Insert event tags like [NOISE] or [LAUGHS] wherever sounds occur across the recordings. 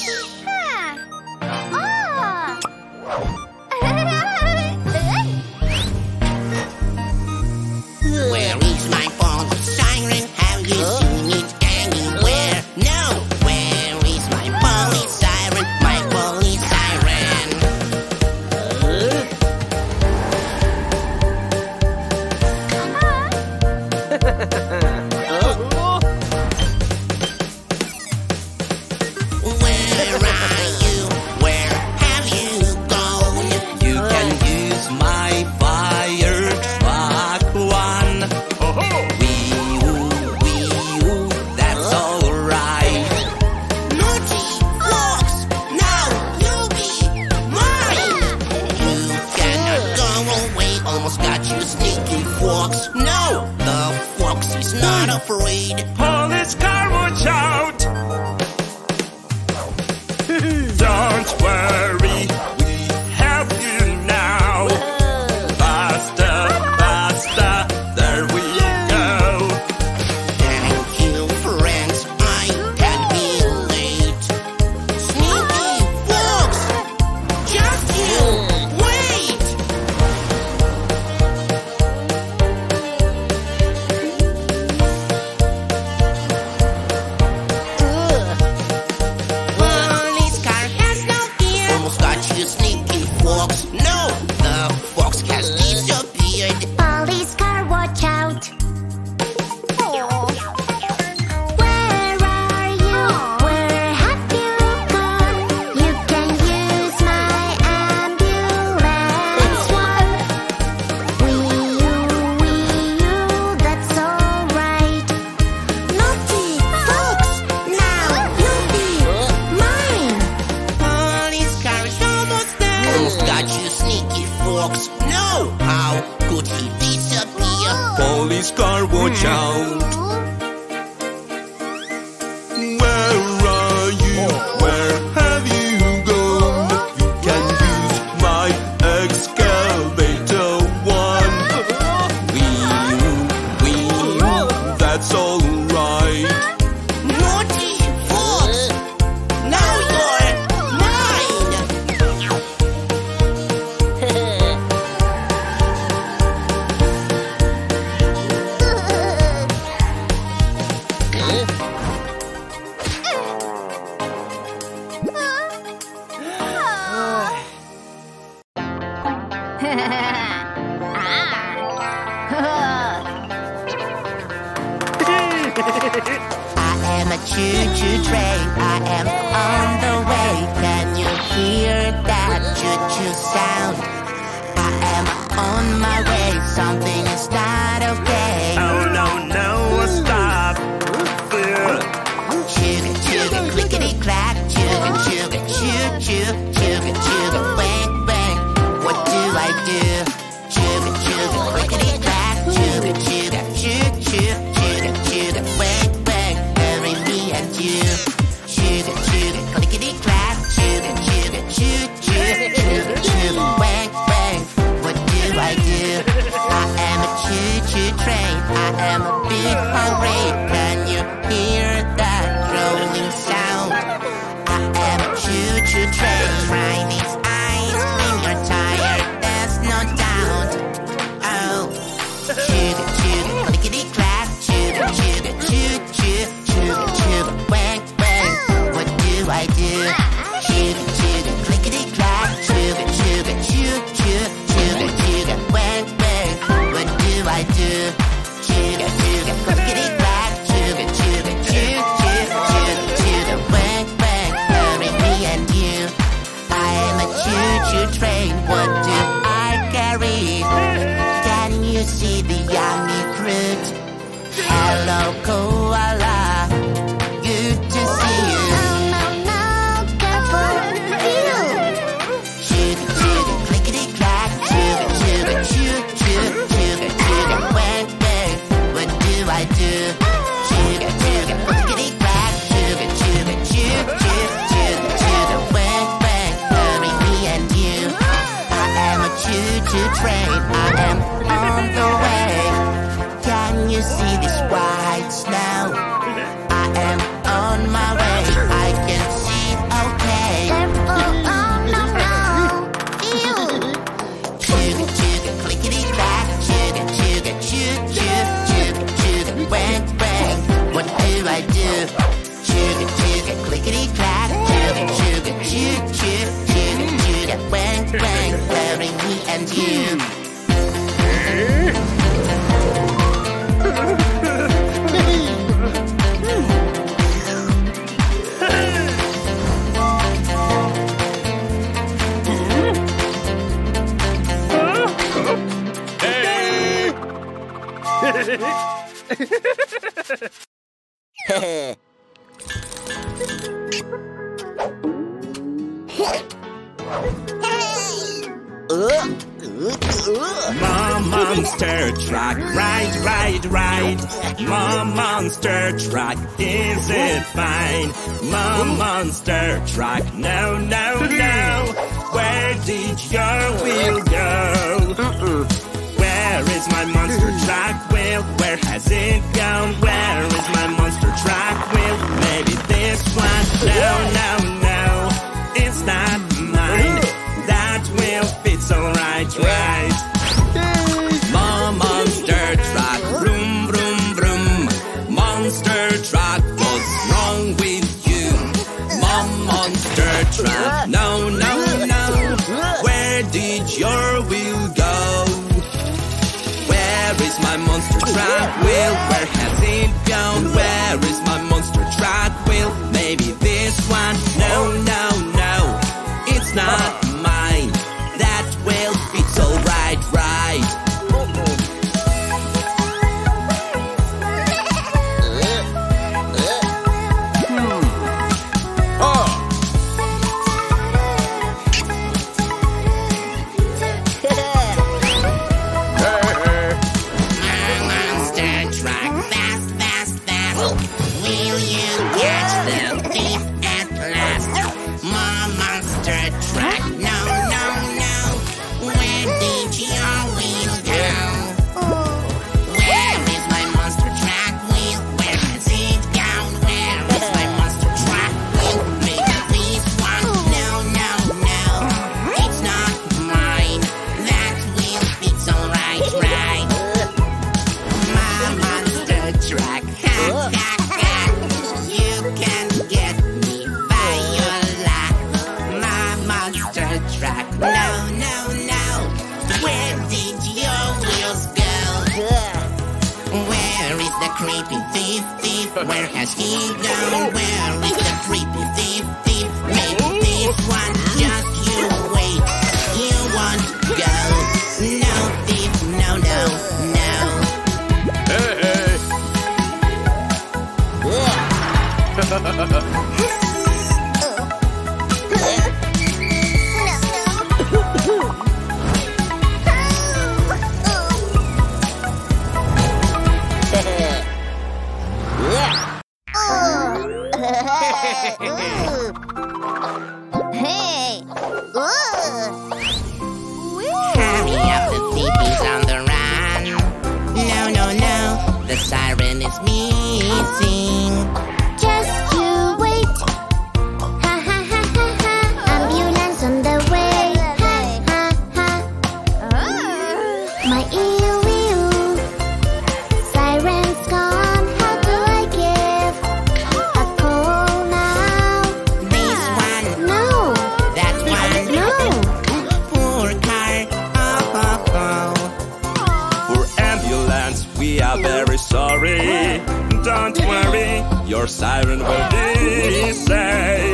Yeah. Yeah. Scar, watch mm. Mm-hmm. out. sound. I am on my way, something. kitty cat. Chugga, chugga, choo, choo, chugga, chugga, wang, wang, wearing me and you. Hey! [LAUGHS] [LAUGHS] [LAUGHS] My monster truck isn't fine. My monster truck, no, no, no. Where did your wheel go? Where is my monster truck wheel? Where has it gone? Where is my monster truck wheel? Maybe this one? No, no, no. It's not mine. That wheel fits alright, right? right. wheel? Where has it gone? Where is my monster track wheel? Maybe this one? No, no, no, it's not. [LAUGHS] [LAUGHS] Ooh. [LAUGHS] They say.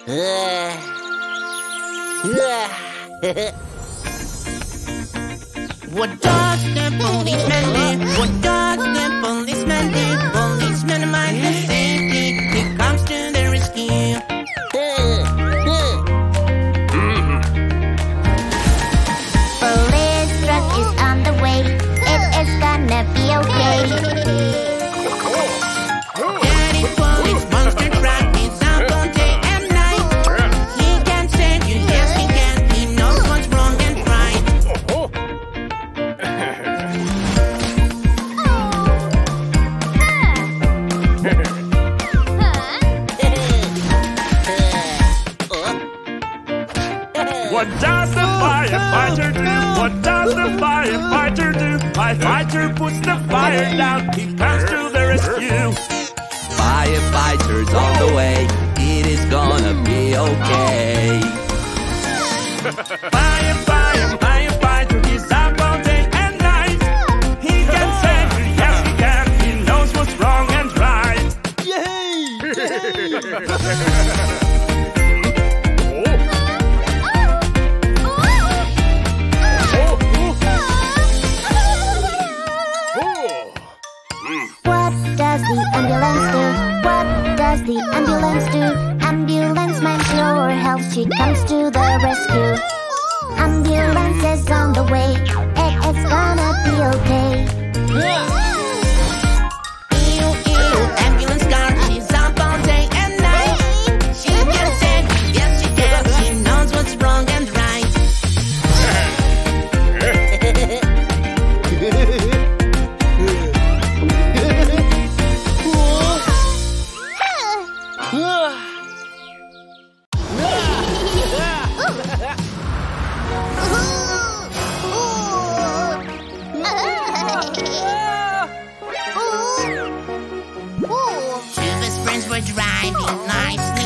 [LAUGHS] what does the policeman do? What does the policeman do? Policeman in my city, he comes to the rescue. Police truck is on the way. It is gonna be okay. the firefighter do. My fighter puts the fire down, he comes to the rescue. Firefighters on the way, it is gonna be okay. [LAUGHS] Firefighter. the ambulance to Ambulance man, sure helps, she comes to the rescue. Ambulance is on the way, it's gonna be okay. Nice, nice,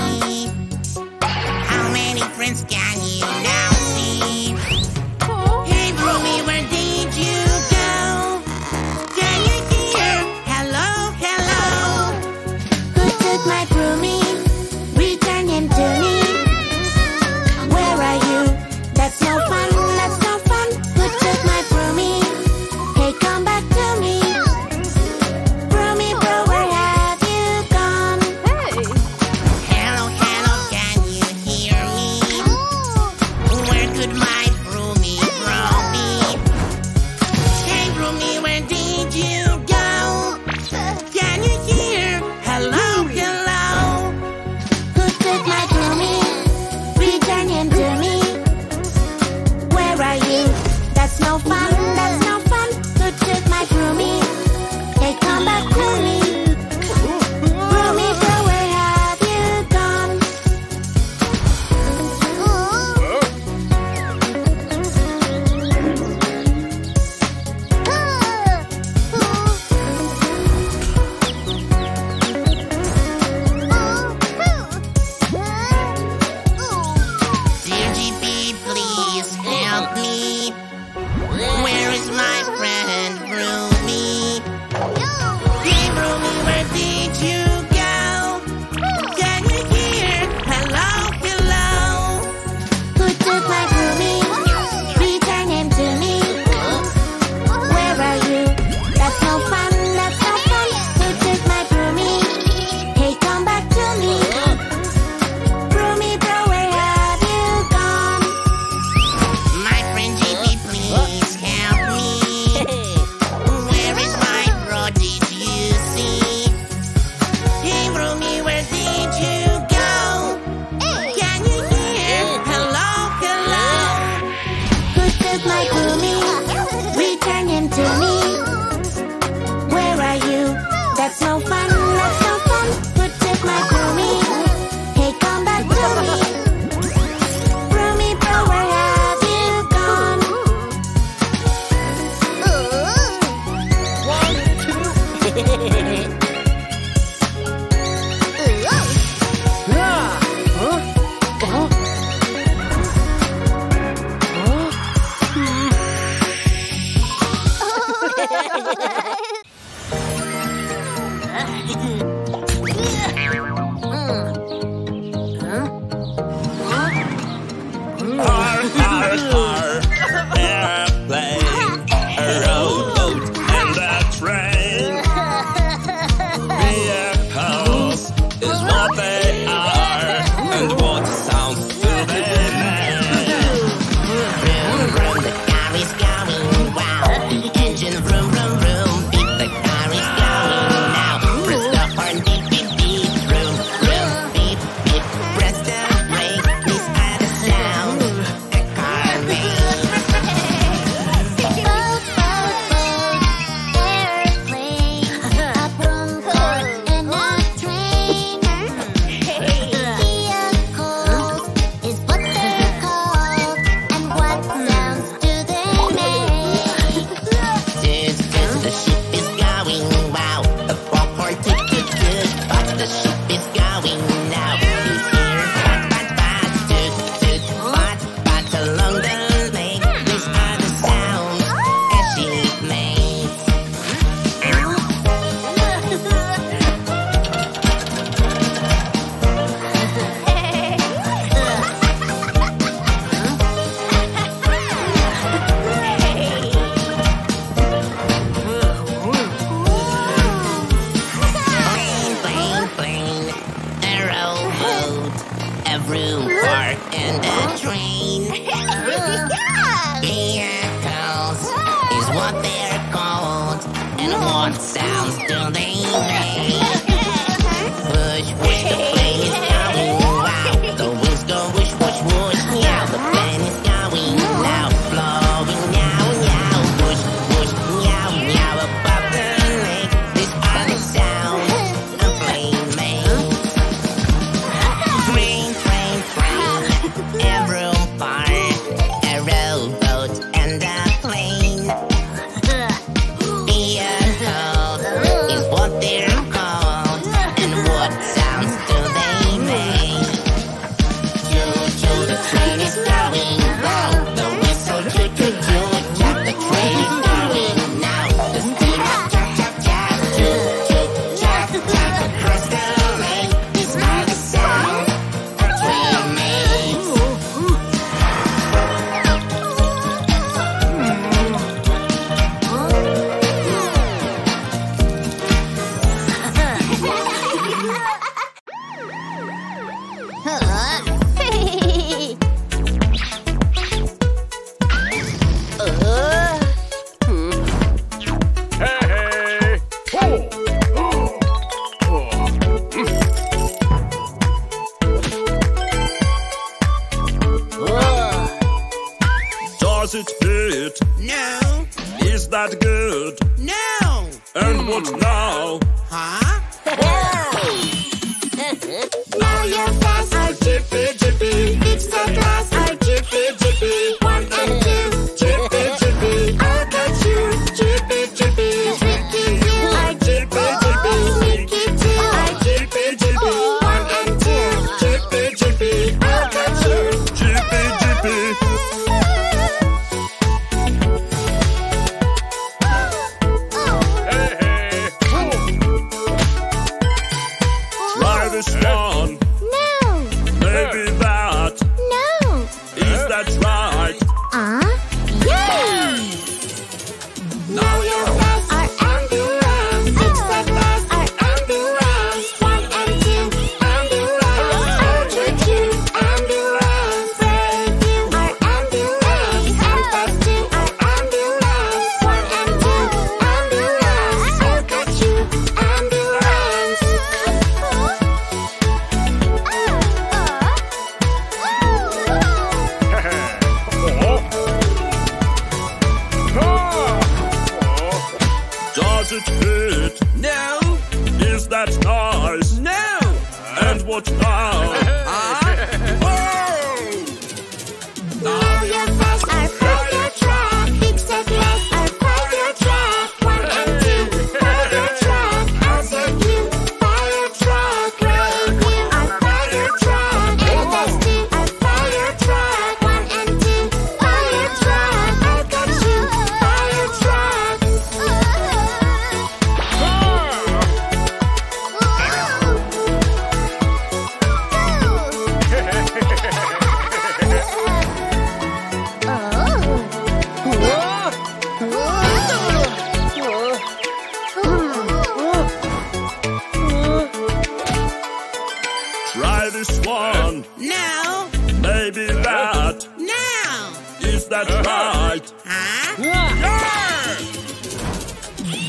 Try this one. Now. Maybe that. Now. Is that right? Huh? Yeah!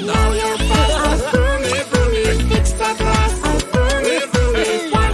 Now your fat, I'll. Fix that glass, I'll.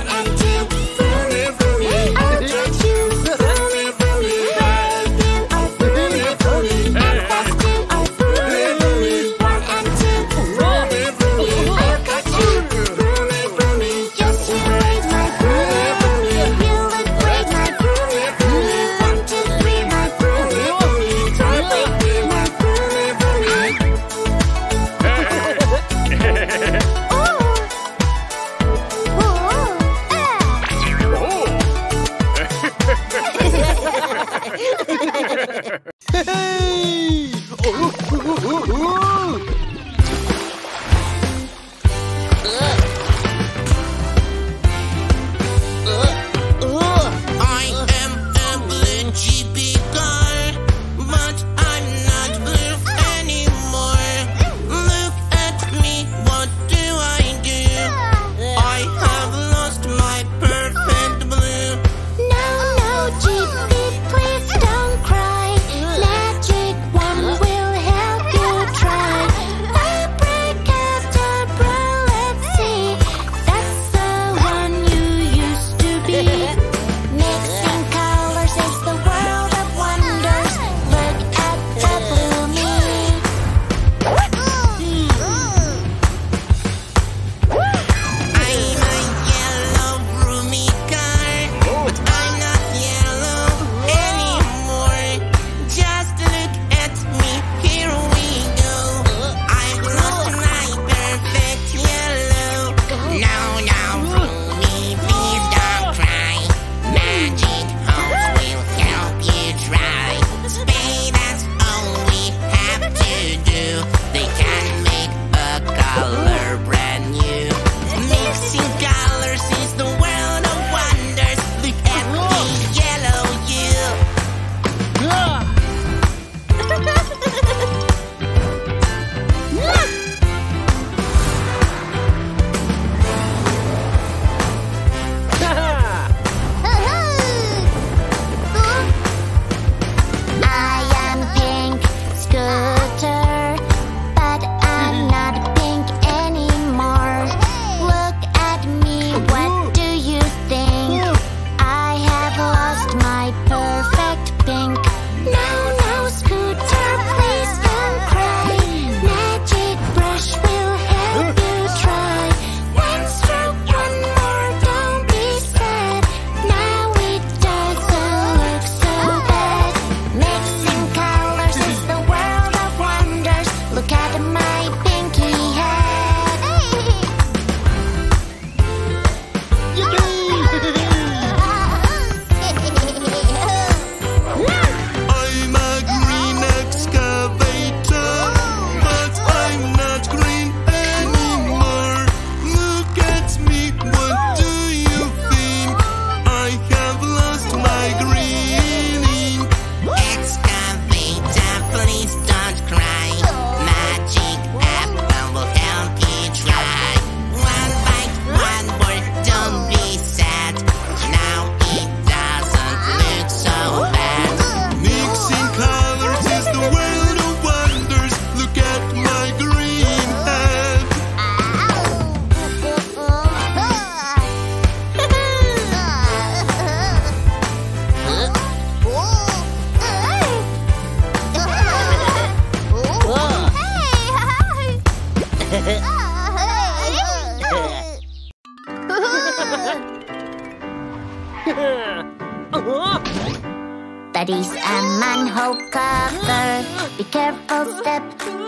careful step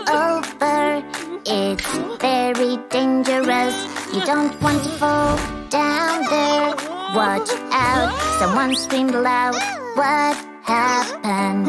over. It's very dangerous. You don't want to fall down there. Watch out, someone screamed loud. What happened?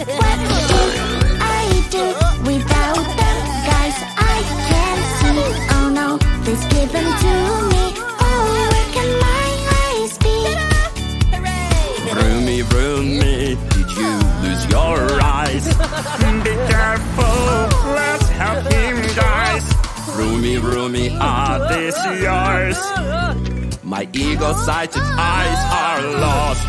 What do I do without them? Guys, I can't see. Oh no, please give them to me. Oh, where can my eyes be? Roomie, roomie, did you lose your eyes? Be careful, let's help him, guys. Roomie, roomie, are these yours? My eagle-sighted eyes are lost.